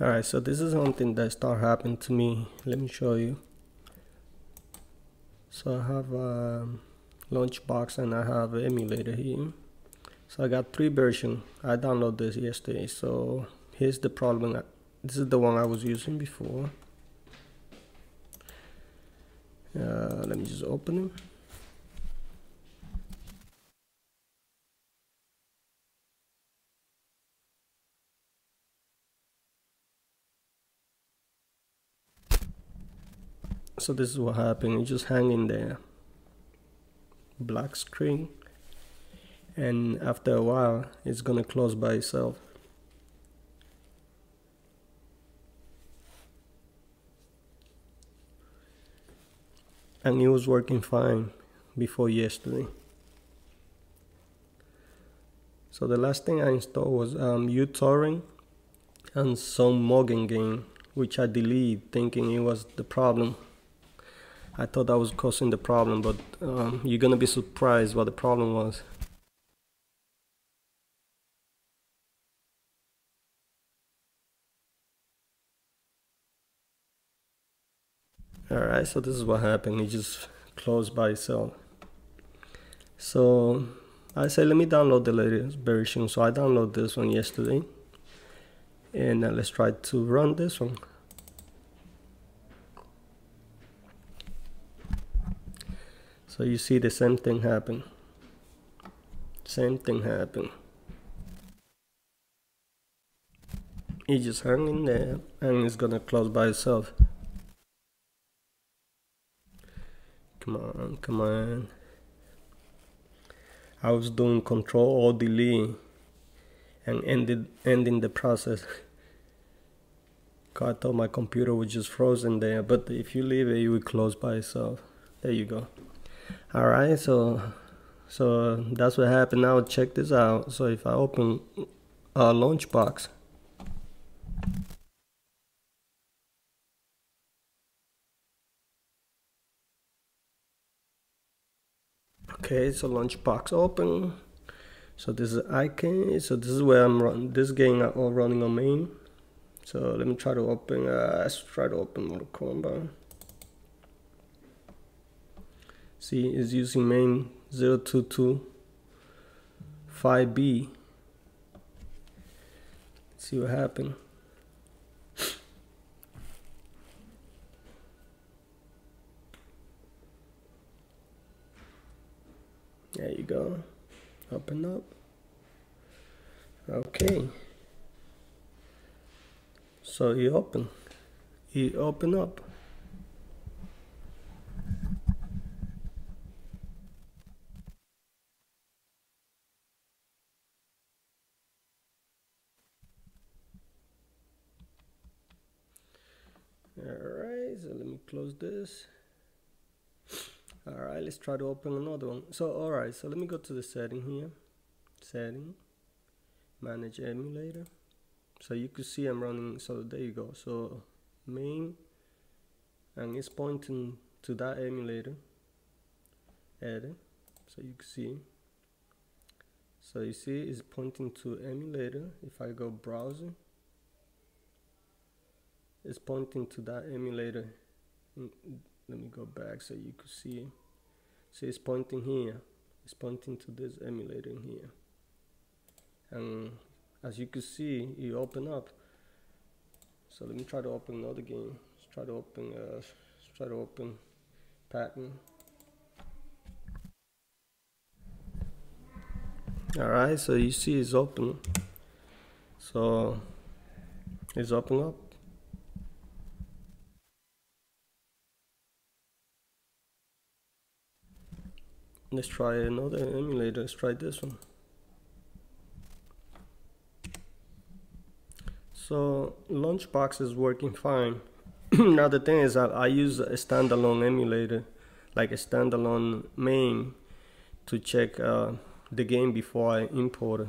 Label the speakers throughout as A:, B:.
A: Alright, so this is something that start happening to me. Let me show you. So I have a Launchbox and I have an emulator here. So I got three versions. I downloaded this yesterday. So here's the problem. This is the one I was using before. Uh, let me just open it. So this is what happened. You just hang in there. Black screen. And after a while it's gonna close by itself. And it was working fine before yesterday. So the last thing I installed was um, uTorrent and some Mugen game which I deleted thinking it was the problem I thought that was causing the problem, but um, you're gonna be surprised what the problem was. Alright, so this is what happened. It just closed by itself. So I said, let me download the latest version. So I downloaded this one yesterday. And uh, let's try to run this one. So you see the same thing happen. Same thing happen. It just hung in there and it's gonna close by itself. Come on, come on. I was doing control or delete and ended ending the process. God, I thought my computer was just frozen there, but if you leave it, it will close by itself. There you go all right so so that's what happened. Now check this out. So if I open a Launchbox okay so Launchbox open. So this is icon so this is where I'm running this game all running on MAME. So let me try to open uh, let's try to open Mortal Kombat see is using MAME 022 5b see what happened. There you go. Open up. Okay. So you open. You open up Alright, so let close this. Alright, let's try to open another one. So, alright, so let me go to the setting here. Setting. Manage emulator. So you can see I'm running, so there you go. So, MAME. And it's pointing to that emulator. Edit. So you can see. So you see it's pointing to emulator. If I go browser it's pointing to that emulator let me go back so you could see. So it's pointing here. It's pointing to this emulator in here. And as you can see you open up. So let me try to open another game. Let's try to open uh, let's try to open pattern alright so you see it's open. So it's open up Let's try another emulator. Let's try this one. So Launchbox is working fine. now the thing is that I use a standalone emulator, like a standalone MAME, to check uh, the game before I import it.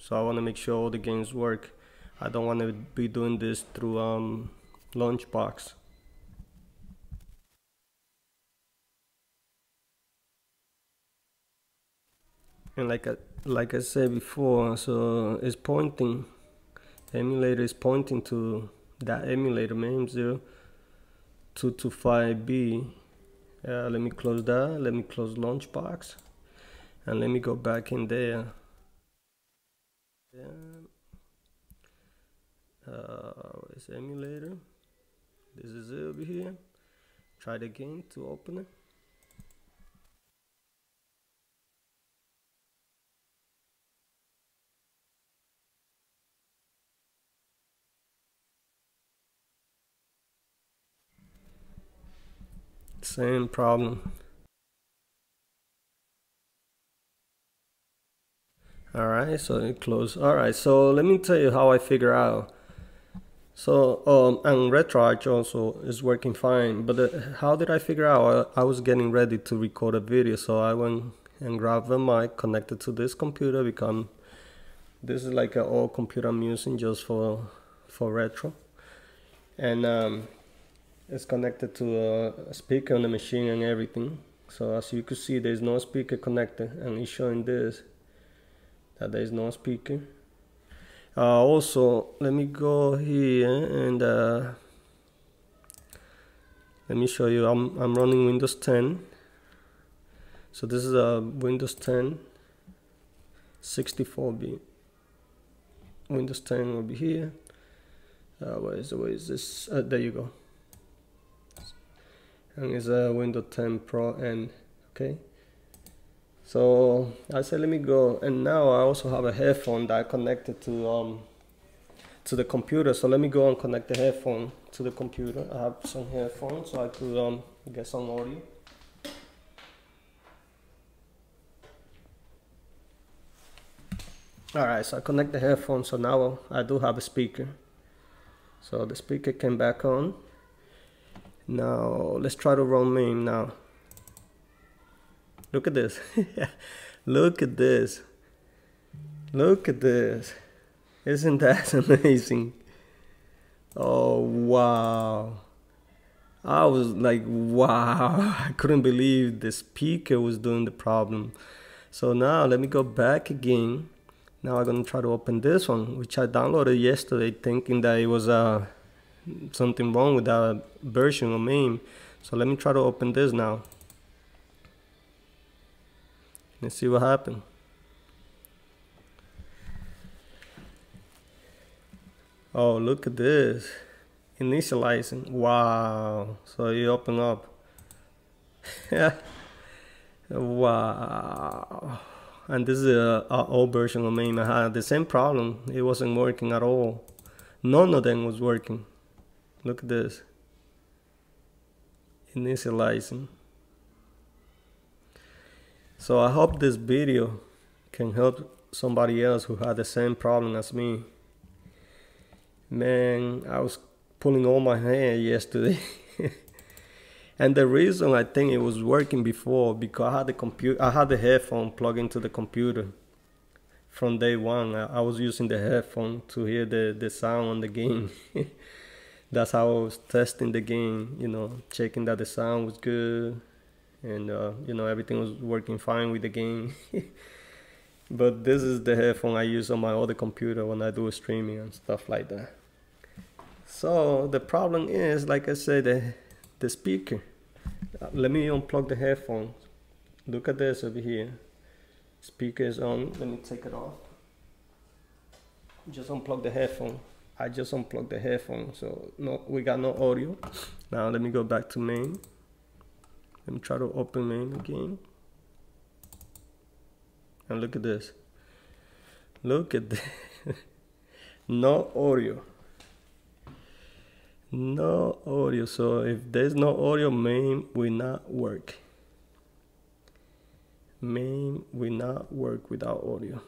A: So I want to make sure all the games work. I don't want to be doing this through um, Launchbox. And like I, like I said before so it's pointing emulator is pointing to that emulator MAME 0225B uh, let me close that let me close launchbox and let me go back in there. Uh, it's emulator. This is it over here. Try it again to open it Same problem. Alright, so it closed. Alright, so let me tell you how I figure out. So, um, and RetroArch also is working fine, but uh, how did I figure out? I, I was getting ready to record a video, so I went and grabbed a mic connected to this computer become this is like an old computer I'm using just for for retro and um, it's connected to a speaker on the machine and everything. So as you can see there's no speaker connected. And it's showing this that there's no speaker. Uh, also let me go here and uh, let me show you. I'm, I'm running Windows 10 so this is a Windows 10 64-bit Windows 10 will be here. Uh, where is, where is this? Uh, there you go and it's a Windows 10 Pro and okay? So I said let me go. And now I also have a headphone that I connected to um to the computer. So let me go and connect the headphone to the computer. I have some headphones so I could um get some audio. Alright, so I connect the headphone, so now I do have a speaker. So the speaker came back on now let's try to run MAME now. Look at this. Look at this. Look at this. Isn't that amazing? Oh wow. I was like wow. I couldn't believe the speaker was doing the problem. So now let me go back again. Now I'm gonna try to open this one which I downloaded yesterday thinking that it was a something wrong with that version of MAME. So let me try to open this now. Let's see what happened. Oh, look at this. Initializing. Wow. So you open up. wow. And this is a, old version of MAME. I had the same problem. It wasn't working at all. None of them was working look at this. Initializing. So I hope this video can help somebody else who had the same problem as me. Man I was pulling all my hair yesterday. And the reason I think it was working before because I had the computer I had the headphone plugged into the computer from day one. I, I was using the headphone to hear the, the sound on the game that's how I was testing the game, you know, checking that the sound was good and uh, you know everything was working fine with the game. but this is the headphone I use on my other computer when I do streaming and stuff like that. So the problem is, like I said, the, the speaker. Uh, let me unplug the headphones. Look at this over here. Speaker is on. Let me take it off. Just unplug the headphone. I just unplugged the headphone, so no, we got no audio. Now let me go back to MAME. Let me try to open MAME again. And look at this. Look at this. no audio. No audio. So if there's no audio, MAME will not work. MAME will not work without audio.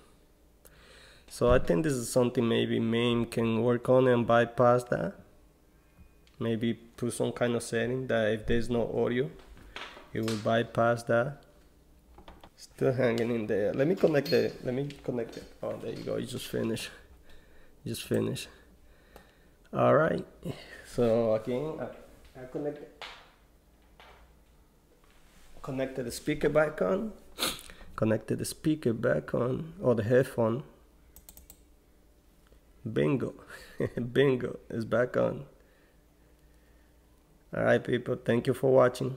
A: So I think this is something maybe MAME can work on and bypass that. Maybe put some kind of setting that if there's no audio, it will bypass that. Still hanging in there. Let me connect it. Let me connect it. Oh, there you go. You just finished. Just finished. All right. So again, I, I connected connected the speaker back on. Connected the speaker back on or the headphone Bingo. Bingo is back on. Alright people, thank you for watching.